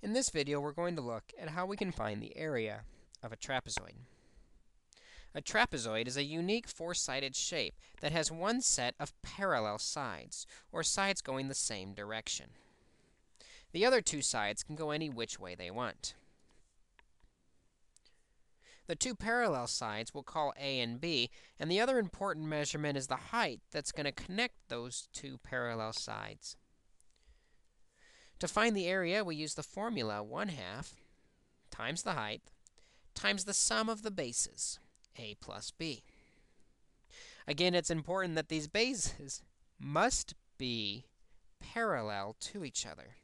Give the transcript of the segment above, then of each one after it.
In this video, we're going to look at how we can find the area of a trapezoid. A trapezoid is a unique four-sided shape that has one set of parallel sides, or sides going the same direction. The other two sides can go any which way they want. The two parallel sides we'll call A and B, and the other important measurement is the height that's going to connect those two parallel sides. To find the area, we use the formula 1 half times the height times the sum of the bases, a plus b. Again, it's important that these bases must be parallel to each other.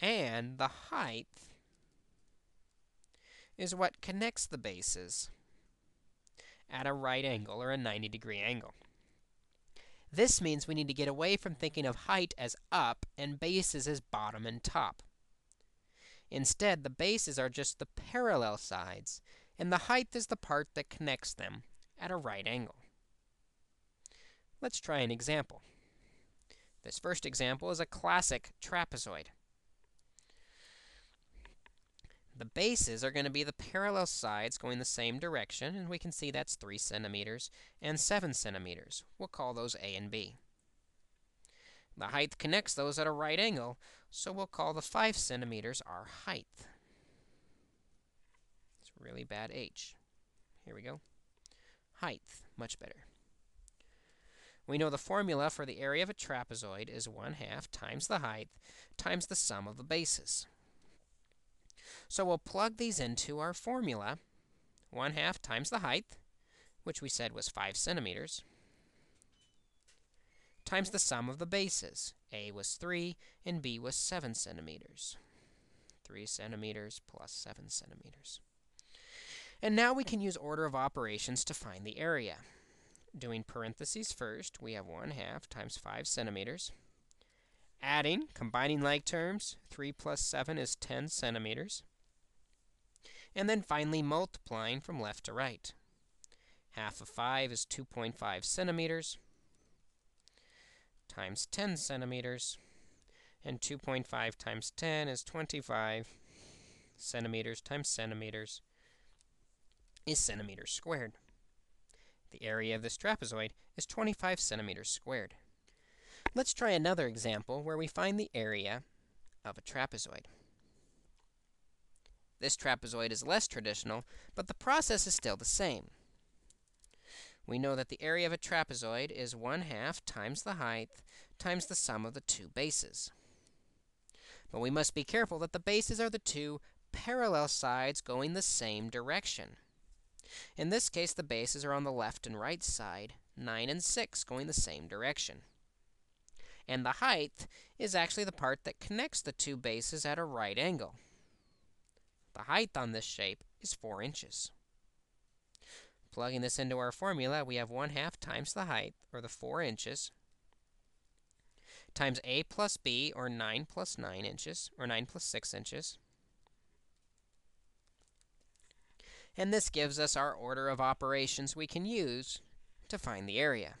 And the height is what connects the bases at a right angle or a 90 degree angle. This means we need to get away from thinking of height as up and bases as bottom and top. Instead, the bases are just the parallel sides, and the height is the part that connects them at a right angle. Let's try an example. This first example is a classic trapezoid. The bases are going to be the parallel sides going the same direction, and we can see that's 3 centimeters and 7 centimeters. We'll call those A and B. The height connects those at a right angle, so we'll call the 5 centimeters our height. It's really bad H. Here we go. Height, much better. We know the formula for the area of a trapezoid is 1 half times the height times the sum of the bases. So we'll plug these into our formula. 1 half times the height, which we said was 5 centimeters, times the sum of the bases. A was 3 and B was 7 centimeters. 3 centimeters plus 7 centimeters. And now we can use order of operations to find the area. Doing parentheses first, we have 1 half times 5 centimeters. Adding, combining like terms, 3 plus 7 is 10 centimeters and then finally multiplying from left to right. Half of 5 is 2.5 centimeters times 10 centimeters, and 2.5 times 10 is 25 centimeters times centimeters is centimeters squared. The area of this trapezoid is 25 centimeters squared. Let's try another example where we find the area of a trapezoid. This trapezoid is less traditional, but the process is still the same. We know that the area of a trapezoid is 1 half times the height times the sum of the two bases. But we must be careful that the bases are the two parallel sides going the same direction. In this case, the bases are on the left and right side, 9 and 6 going the same direction. And the height is actually the part that connects the two bases at a right angle. The height on this shape is 4 inches. Plugging this into our formula, we have 1 half times the height, or the 4 inches, times a plus b, or 9 plus 9 inches, or 9 plus 6 inches. And this gives us our order of operations we can use to find the area.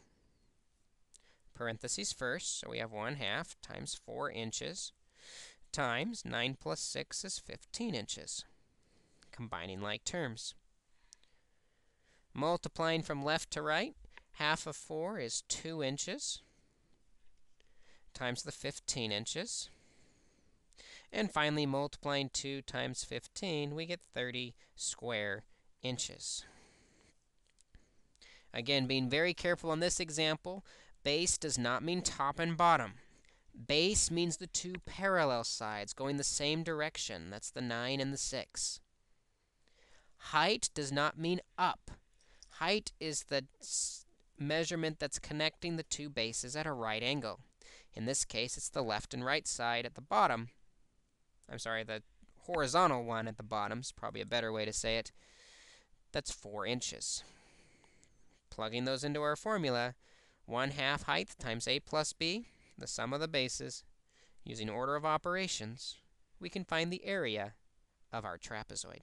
Parentheses first, so we have 1 half times 4 inches times 9 plus 6 is 15 inches, combining like terms. Multiplying from left to right, half of 4 is 2 inches times the 15 inches. And finally, multiplying 2 times 15, we get 30 square inches. Again, being very careful on this example, base does not mean top and bottom. Base means the two parallel sides going the same direction. That's the 9 and the 6. Height does not mean up. Height is the measurement that's connecting the two bases at a right angle. In this case, it's the left and right side at the bottom. I'm sorry, the horizontal one at the bottom is probably a better way to say it. That's 4 inches. Plugging those into our formula, 1 half height times a plus b the sum of the bases, using order of operations, we can find the area of our trapezoid.